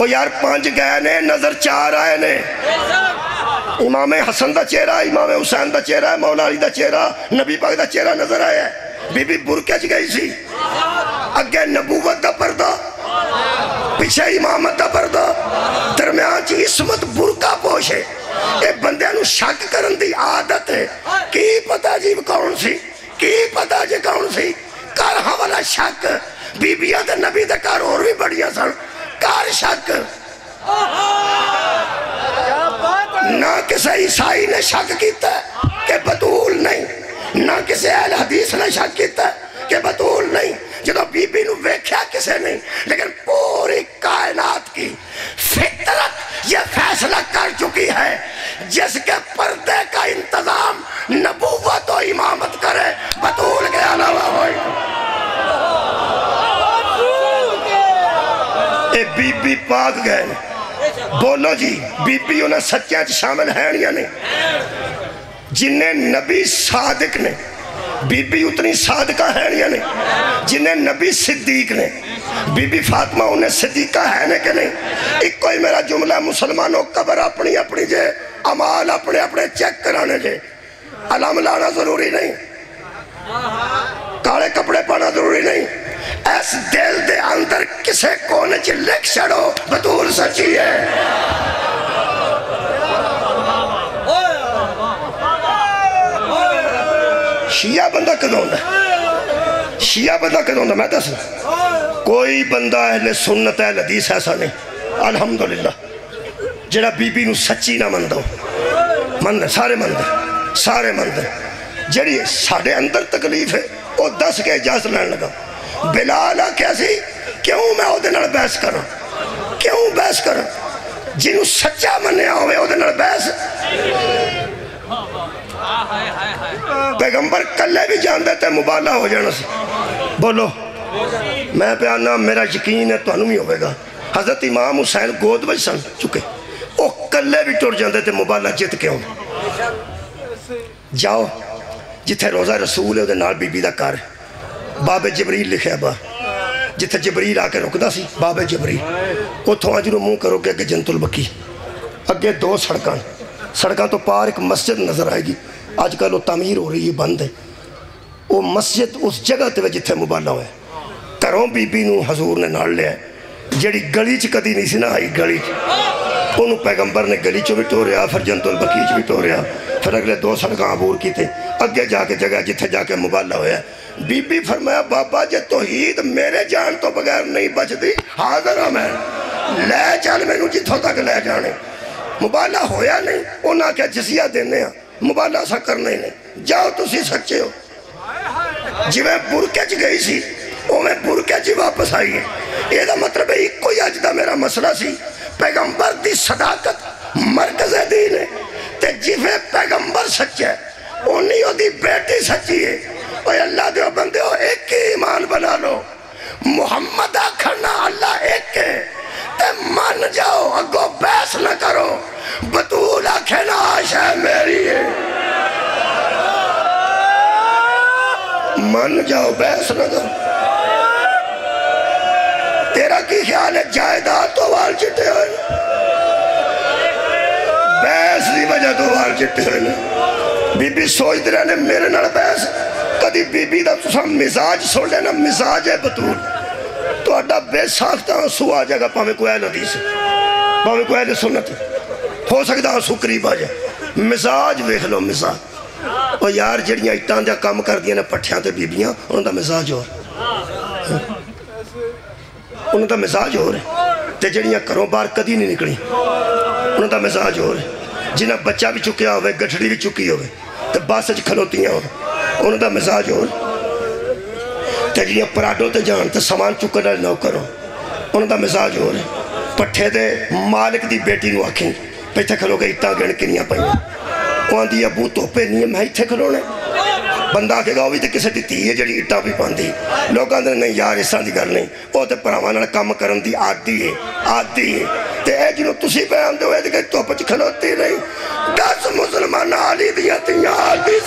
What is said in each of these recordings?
ਉਹ ਯਾਰ ਪੰਜ ਗਏ ਨੇ ਨਜ਼ਰ ਚਾਰ ਆਏ ਨੇ इमाम हसन का चेहरा इमाम हुसैन का चेहरा मौला अली का चेहरा नबी पाक का चेहरा नजर आया बीबी बुरके च गई सी अगे नबूवत का पर्दा पिछे इमामत का पर्दा दरम्यान च इसमत बुरका पोश है ये बंदे शक करने की आदत है की पता जी कौन सी की पता जी कौन सी घर वाला शक बीबिया नबी के घर और भी बड़िया सन घर शक ना किसी ईसाई ने शक किया कि बतूल नहीं। ना किसी अहल हदीस ने शक किया के बतूल नहीं। जो बीबी वेख्या किसी नहीं लेकिन बीबी पाक गए। बोलो जी बीबी उन्हें सच्चा च शामिल है ने जिन्हें नबी सादिक ने, बीबी उतनी सादका है ने जिन्हें नबी सिद्दीक ने, बीबी फातिमा उन्हें सिद्दीका है ने कि नहीं? एक ही मेरा जुमला, मुसलमानों कबर अपनी अपनी जे, अमाल अपने अपने चेक कराने जे। अलम लाना ज़रूरी नहीं। काले कपड़े पाना ज़रूरी नहीं। इस दिल दे अंदर किसे कोने च लिख छड़ो? बतूल सच्ची है। शिया बंदा कदों शिया बंदा कदों मैं दस कोई बंदा अहले सुन्नत है हदीस ऐसा नहीं अलहमदुलिल्ला जरा बीबी सच्ची ना मनदा मनद, सारे मनद सारे मनद। जी साढ़े अंदर तकलीफ़ है वो दस के इजाज़त लैन लगा। बिलाल आख्या सी क्यों मैं बहस करा? क्यों बहस करा? जिन्हों सच्चा हो बहस। पैगंबर कले भी जानते तो मुबाला हो जाना बोलो, मैं प्याना मेरा यकीन है तुम भी होगा हज़रत इमाम हुसैन गोद में सन चुके। वो कले भी टुर जाते तो मुबाला जित के जाओ जिथे रोज़ा रसूल है बीबी का घर। बाबे जबरील लिखे बा। जिथे जबरील आके रुकता सी, बाबे जबरील। उतों अज मूँह करोगे अगे जंतुल बकी अगे दो सड़क। सड़कों तो पार एक मस्जिद नज़र आएगी। अजकल वो तमीर हो रही है, बंद है। वो मस्जिद उस जगह पर जिथे मुबाला हुआ घरों बीबी हजूर ने नाल लिया। जी गली च कदी नहीं ना आई गली च। पैगंबर ने गली चो भी टोरिया फिर जंतुल बकी च भी टोरिया फिर अगले दो सड़क अबूर किए अगे जाके जगह जिथे जाके मुबाला होया। बीबी फरमाया, बाबा जे, तोहीद मेरे जान तो बगैर नहीं बचती हाजिर हाँ मैं। लै चल मैनू जितों तक लै जाने। मुबाला होया नहीं उन्हें आख्या, जसिया देने मुबाला असा करना ही नहीं। जाओ तुम सच्चे हो। जिमें बुरके च गई सी उमें बुरके च वापस आई है। यदा मतलब एक ही अज का मेरा मसला सी। पैगंबर की सदाकत मरकज दीन है। जिमें पैगंबर सच्चा है उन्नी बेटी सच्ची है। अल्लाह दे बंदे हो, एक ही ईमान बना लो। मोहम्मद आखना अल्लाह एक है। ते मन जाओ, अगो बहस न करो। बतूल आखे ना, आशा मेरी है। मन जाओ, बहस न करो। तेरा की ख्याल है, जायदाद तो वाल चिट्टे हो। बहस की वजह तो वाल चिट्टे हो। बीबी सोचते रहने, मेरे नाल बहस। कभी बीबी का तुम मिजाज सुन लेना, मिजाज है बतूल। तो बेसाख्ता आँसू आ जाएगा, भावे कोई हदीस, भावे कोई सुनत। हो सकता आँसू करीब आ जाए। मिजाज वेख लो, मिजाज। और यार जड़िया इटा का कम कर दिया पट्ठिया तो बीबियाँ उनका मिजाज और उनका मिजाज और है जड़िया घरों बाहर कदी नहीं निकली उनका मिजाज और है जिन्हें बच्चा भी चुकया हो गठड़ी भी चुकी हो बस च खलोतियाँ हो उनका मिजाज हो तो जी अपराडो से जान तो समान चुकने वाले नौकर हो उनका मिजाज हो रहा पट्ठे दे मालिक की बेटी को आखी इतने खलो के इतना गिण कि पाई वो आँदी अबू धोपे नहीं है। मैं इतने खलोने बंदा आखेगा वह भी तो किसी की धी है जी इटा भी पाती लोग कहते नहीं यार, इस तरह की गल नहीं। वह तो भरावान काम कर आदि है आदि है तो यह जो तुम पैन दो धुप खलोती नहीं दस मुसलमान आदि दियाँ आदि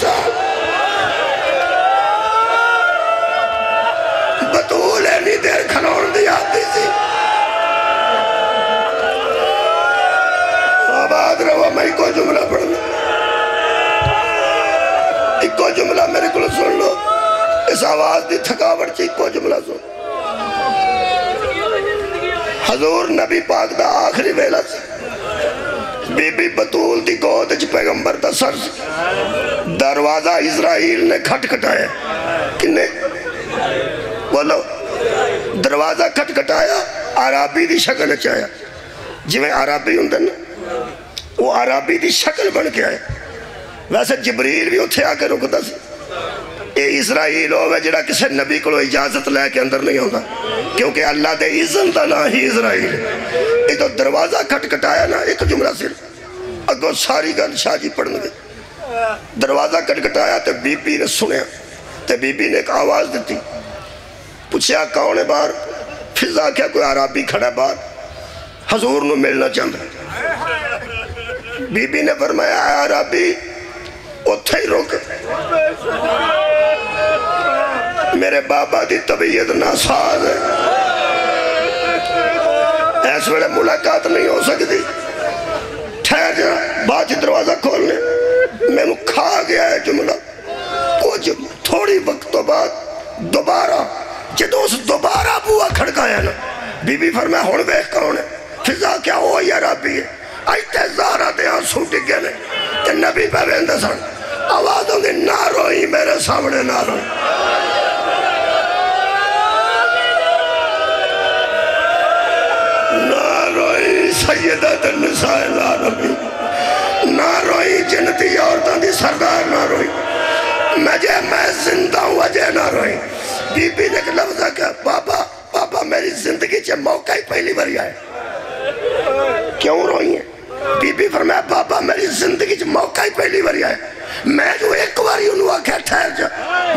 जुमला मेरे को सुन लो। इस आवाज़ की थकावट से इको जुमला सुन हजूर नबी पाक का आखिरी वेला बीबी बतूल की गोद च पैगंबर का सर दरवाज़ा इसराइल ने खटखटाया। किन्ने? बोलो। दरवाज़ा खटखटाया आराबी की शक्ल च आया। जिमें आराबी होंगे ना, वो आराबी की शक्ल बन के आया। वैसे जबरील भी उत्थे आके रुकता सी। ये इसराइल हो जो किसी नबी को इजाज़त लैके अंदर नहीं आता क्योंकि अल्लाह के इजन का ना ही इसराइल। ये तो दरवाज़ा खटखटाया ना, एक जुमला सिर। अगों सारी गल शाह पढ़न गए दरवाज़ा खटखटाया तो बीबी ने सुनया तो बीबी ने एक आवाज़ दी पूछया कौन है बार फिर आख्या कोई आराबी खड़ा बार हजूर न मिलना चाहता बीबी ने फरमाया आराबी उथे ही रुक। मेरे बाबा की तबीयत ना साज इस वे मुलाकात नहीं हो सकती। ठहर जा, बाद दरवाज़ा खोलने। मैं खा गया है जुमला। कुछ थोड़ी वक्त तो बाद दोबारा जो उस दोबारा बुआ खड़काया ना, बीबी फिर मैं हूँ वेख कौन है? फिजा क्या हो यार आबी है? इतने जहरा के आँसू डिगे ने नबी पे सन। आवाज़ होगी ना रोई मेरे सामने ना रोई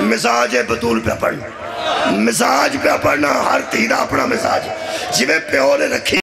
मिजाज बतूल पे पढ़ना मिजाज पे पढ़ना हर धी का अपना मिजाज। जिम्मे प्यो ने रखी